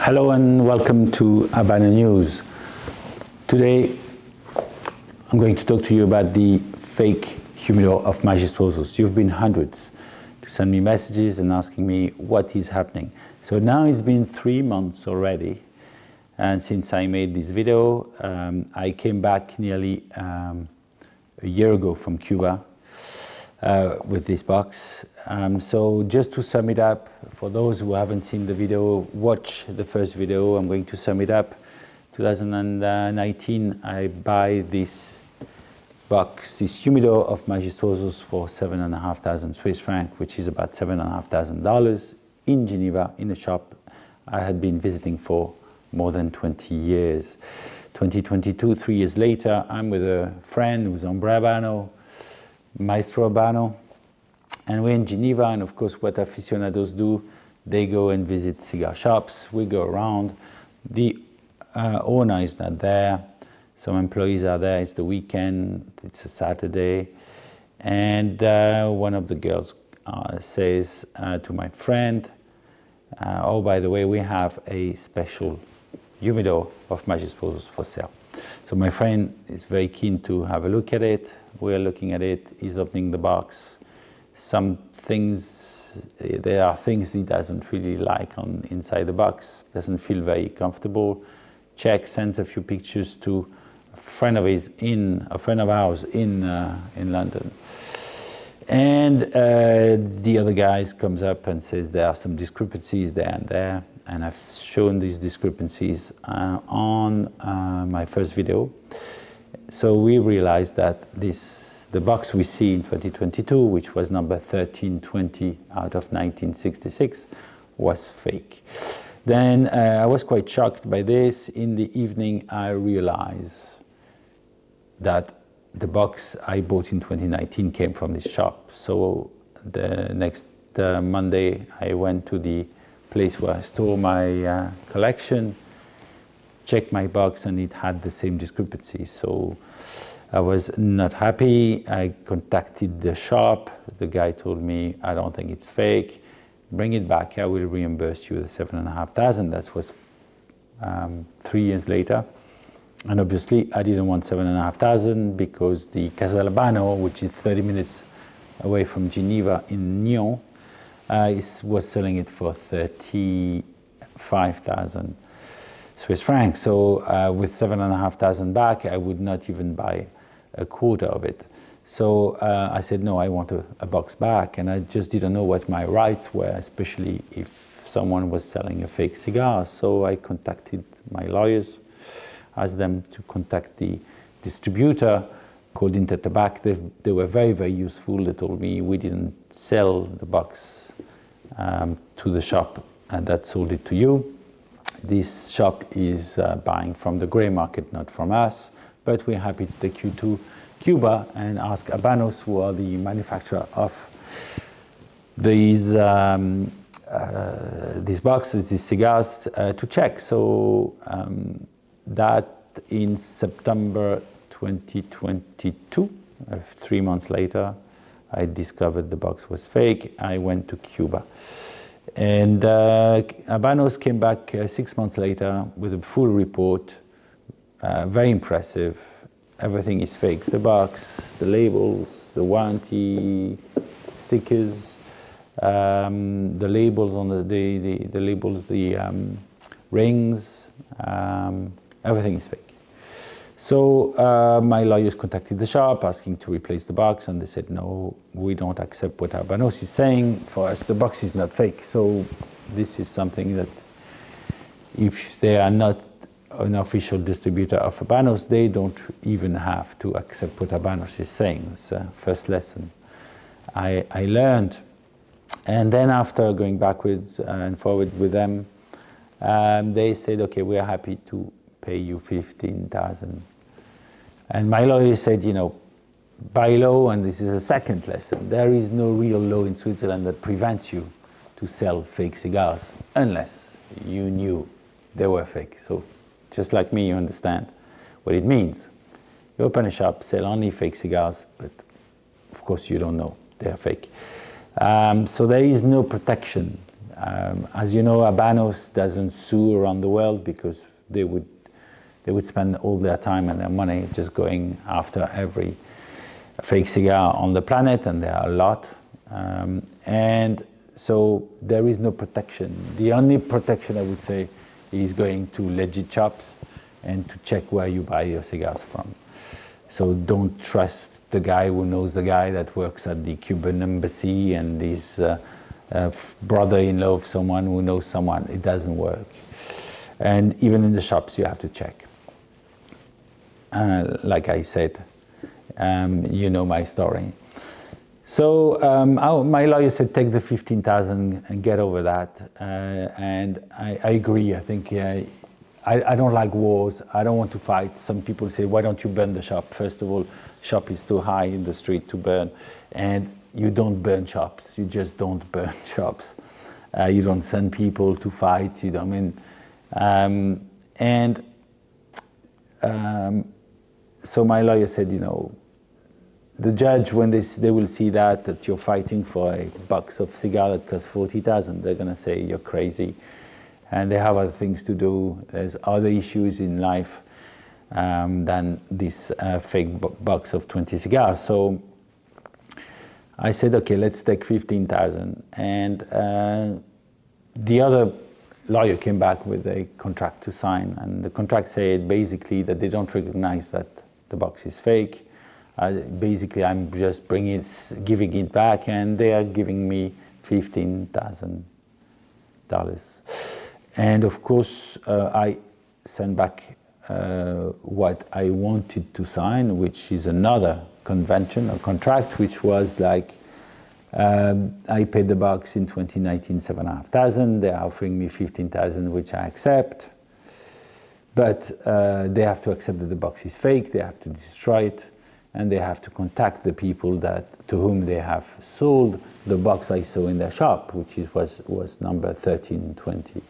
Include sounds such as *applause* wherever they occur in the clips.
Hello and welcome to Habano News. Today I'm going to talk to you about the fake humidor of Majestuosos. You've been hundreds to send me messages and asking me what is happening. So now it's been three months already and since I made this video, um, I came back nearly um, a year ago from Cuba uh, with this box. Um, so just to sum it up, for those who haven't seen the video, watch the first video. I'm going to sum it up. 2019, I buy this box, this humidor of Majestuosos for seven and a half thousand Swiss franc, which is about seven and a half thousand dollars in Geneva in a shop I had been visiting for more than 20 years. 2022, three years later, I'm with a friend who's Hombre Habano, Maestro Habano, and we're in Geneva, and of course what aficionados do, they go and visit cigar shops, we go around, the uh, owner is not there, some employees are there, it's the weekend, it's a Saturday, and uh, one of the girls uh, says uh, to my friend, uh, oh by the way, we have a special humidor of Majestuosos for sale. So my friend is very keen to have a look at it. We're looking at it. He's opening the box. Some things, there are things he doesn't really like on inside the box. Doesn't feel very comfortable. Check sends a few pictures to a friend of his in a friend of ours in uh, in London. And uh, the other guys comes up and says there are some discrepancies there and there and I've shown these discrepancies uh, on uh, my first video. So we realized that this, the box we see in 2022, which was number 1320 out of 1966, was fake. Then uh, I was quite shocked by this. In the evening, I realized that the box I bought in 2019 came from this shop. So the next uh, Monday, I went to the place where I store my uh, collection, checked my box and it had the same discrepancy. So I was not happy. I contacted the shop. The guy told me, I don't think it's fake. Bring it back. I will reimburse you the seven and a half thousand. That was um, three years later. And obviously I didn't want seven and a half thousand because the Casa Habano, which is 30 minutes away from Geneva in Nyon, uh, was selling it for 35,000 Swiss francs. So uh, with seven and a half thousand back, I would not even buy a quarter of it. So uh, I said, no, I want a, a, box back. And I just didn't know what my rights were, especially if someone was selling a fake cigar. So I contacted my lawyers, asked them to contact the distributor called Intertabak. They, they were very, very useful. They told me we didn't sell the box um, to the shop and that sold it to you. This shop is uh, buying from the gray market, not from us, but we're happy to take you to Cuba and ask Habanos, who are the manufacturer of these um, uh, these boxes, these cigars, uh, to check. So um, that in September 2022, uh, three months later, I discovered the box was fake. I went to Cuba. And uh, Habanos came back uh, six months later with a full report, uh, very impressive. Everything is fake. The box, the labels, the warranty stickers, um, the labels on the, the, the, the labels, the um, rings, um, everything is fake. So uh, my lawyers contacted the shop asking to replace the box and they said, no, we don't accept what Habanos is saying. For us, the box is not fake. So this is something that if they are not an official distributor of Habanos, they don't even have to accept what Habanos is saying. It's the first lesson I, I learned. And then after going backwards and forward with them, um, they said, okay, we are happy to pay you 15,000. And my lawyer said, you know, by law, and this is a second lesson, there is no real law in Switzerland that prevents you to sell fake cigars unless you knew they were fake. So just like me, you understand what it means. You open a shop, sell only fake cigars, but of course you don't know they are fake. Um, so there is no protection um, as you know, Habanos doesn't sue around the world because they would they would spend all their time and their money just going after every fake cigar on the planet, and there are a lot. Um, and so there is no protection. The only protection I would say is going to legit shops and to check where you buy your cigars from. So don't trust the guy who knows the guy that works at the Cuban embassy and his uh, uh, brother-in-law of someone who knows someone. It doesn't work. And even in the shops, you have to check. Uh, like I said, um, you know my story. So um, I, my lawyer said, take the 15,000 and get over that. Uh, and I, I, agree. I think I, I, don't like wars. I don't want to fight. Some people say, why don't you burn the shop? First of all, shop is too high in the street to burn. And you don't burn shops. You just don't *laughs* burn shops. Uh, you don't send people to fight. You don't I mean, um, and um, so my lawyer said, you know, the judge, when they, they will see that, that you're fighting for a box of cigar that costs 40,000, they're going to say you're crazy. And they have other things to do. There's other issues in life um, than this uh, fake box of 20 cigars. So I said, okay, let's take 15,000. And uh, the other lawyer came back with a contract to sign. And the contract said basically that they don't recognize that the box is fake. Uh, basically, I'm just bringing it, giving it back, and they are giving me fifteen thousand dollars. And of course, uh, I sent back uh, what I wanted to sign, which is another convention, a contract, which was like um, I paid the box in 2019 seven and a half thousand. They're offering me fifteen thousand, which I accept. But uh, they have to accept that the box is fake, they have to destroy it, and they have to contact the people that to whom they have sold the box I saw in their shop, which is, was, was number 1320.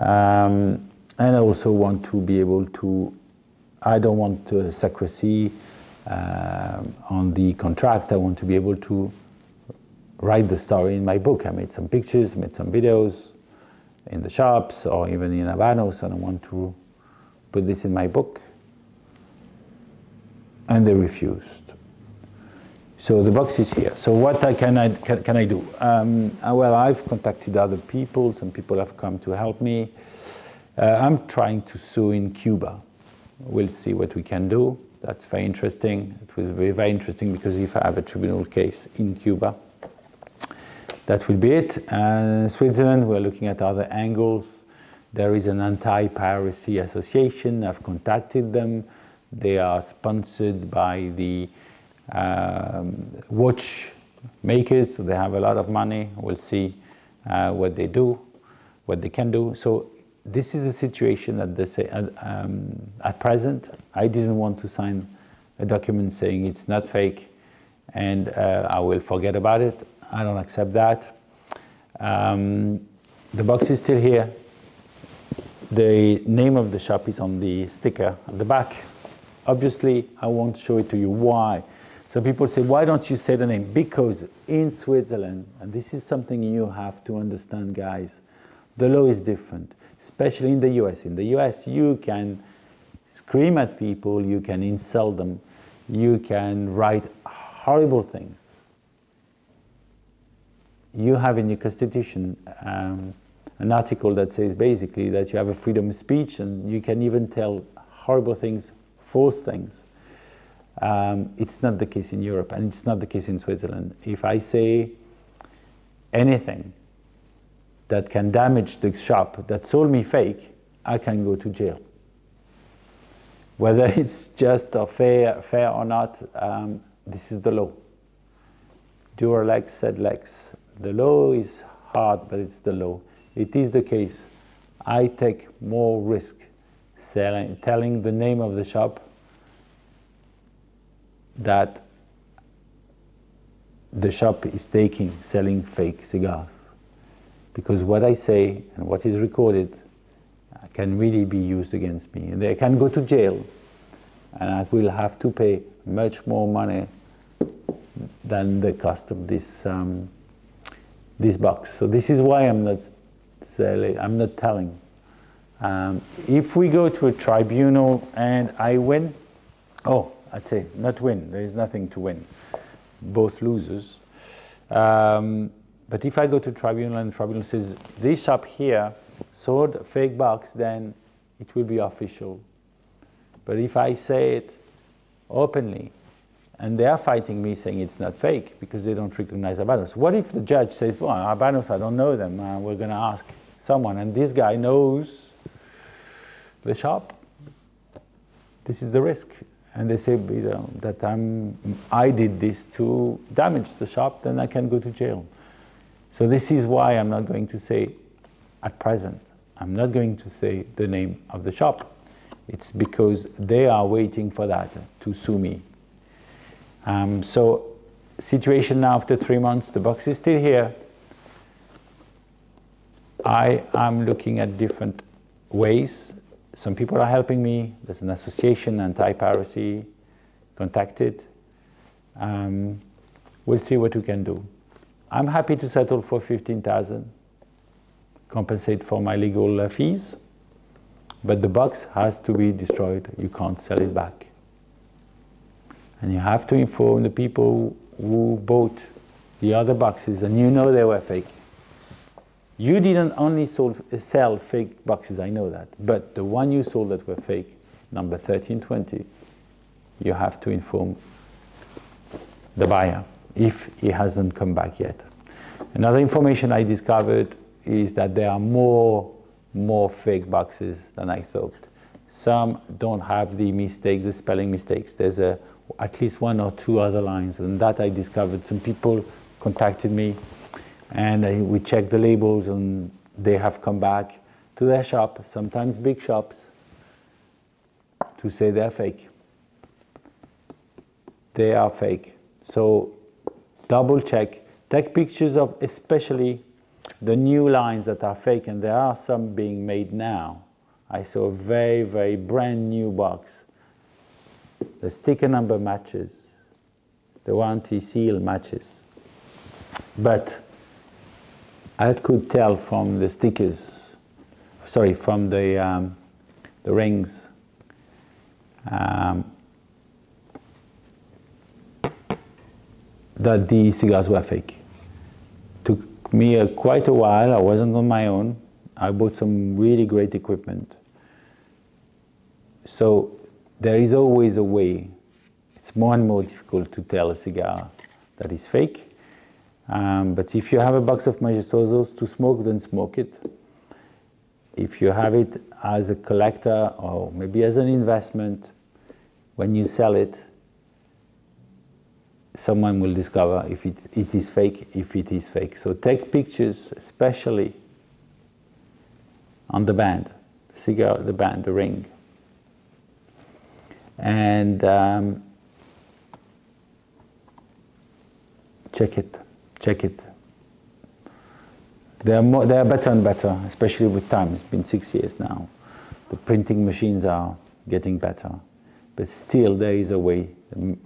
Um, and I also want to be able to, I don't want uh, secrecy uh, on the contract, I want to be able to write the story in my book. I made some pictures, made some videos, in the shops or even in Habanos, and I want to put this in my book. And they refused. So the box is here. So what I can, I, can, can I do? Um, uh, well, I've contacted other people. Some people have come to help me. Uh, I'm trying to sue in Cuba. We'll see what we can do. That's very interesting. It was very, very interesting because if I have a tribunal case in Cuba, that will be it. Uh, Switzerland, we're looking at other angles. There is an anti-piracy association. I've contacted them. They are sponsored by the um, watch makers. They have a lot of money. We'll see uh, what they do, what they can do. So this is a situation that they say uh, um, at present. I didn't want to sign a document saying it's not fake and uh, I will forget about it. I don't accept that. Um, the box is still here. The name of the shop is on the sticker at the back. Obviously, I won't show it to you. Why? Some people say, why don't you say the name? Because in Switzerland, and this is something you have to understand, guys, the law is different, especially in the US. In the US, you can scream at people, you can insult them, you can write horrible things you have in your constitution um, an article that says basically that you have a freedom of speech and you can even tell horrible things, false things. Um, it's not the case in Europe and it's not the case in Switzerland. If I say anything that can damage the shop that sold me fake, I can go to jail. Whether *laughs* it's just or fair, fair or not, um, this is the law. Dura lex sed lex. The law is hard, but it's the law. It is the case. I take more risk selling, telling the name of the shop that the shop is taking, selling fake cigars. Because what I say and what is recorded can really be used against me. And they can go to jail and I will have to pay much more money than the cost of this um, this box. So this is why I'm not selling, I'm not telling. Um, if we go to a tribunal and I win, oh, I'd say not win, there is nothing to win, both losers. Um, but if I go to tribunal and tribunal says this shop here sold fake box, then it will be official. But if I say it openly, and they are fighting me saying it's not fake because they don't recognize Habanos. What if the judge says, well, Habanos, I don't know them, uh, we're going to ask someone, and this guy knows the shop? This is the risk. And they say you know, that I'm, I did this to damage the shop, then I can go to jail. So this is why I'm not going to say at present, I'm not going to say the name of the shop. It's because they are waiting for that to sue me. Um, so situation now after three months, the box is still here. I am looking at different ways. Some people are helping me. There's an association, anti-piracy, contacted. Um, we'll see what we can do. I'm happy to settle for 15,000, compensate for my legal uh, fees, but the box has to be destroyed. You can't sell it back. And you have to inform the people who bought the other boxes and you know they were fake. You didn't only sold, sell fake boxes, I know that, but the one you sold that were fake, number 1320, you have to inform the buyer if he hasn't come back yet. Another information I discovered is that there are more, more fake boxes than I thought. Some don't have the mistakes, the spelling mistakes. There's a at least one or two other lines. And that I discovered. Some people contacted me and I, we check the labels and they have come back to their shop, sometimes big shops, to say they're fake. They are fake. So double check. Take pictures of especially the new lines that are fake, and there are some being made now. I saw a very, very brand new box the sticker number matches, the warranty seal matches. But I could tell from the stickers, sorry, from the, um, the rings, um, that the cigars were fake. Took me quite a while, I wasn't on my own. I bought some really great equipment. So there is always a way. It's more and more difficult to tell a cigar that is fake. Um, but if you have a box of Majestuosos to smoke, then smoke it. If you have it as a collector or maybe as an investment, when you sell it, someone will discover if it, it is fake, if it is fake. So take pictures, especially on the band, cigar, the band, the ring and um, check it, check it. They are, more, they are better and better, especially with time. It's been six years now. The printing machines are getting better. But still, there is a way,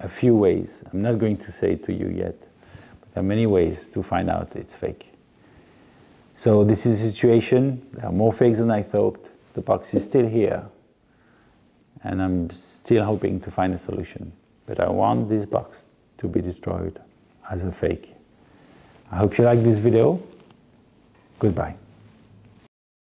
a few ways. I'm not going to say it to you yet. But there are many ways to find out it's fake. So this is a situation. There are more fakes than I thought. The box is still here and I'm still hoping to find a solution. But I want this box to be destroyed as a fake. I hope you like this video. Goodbye.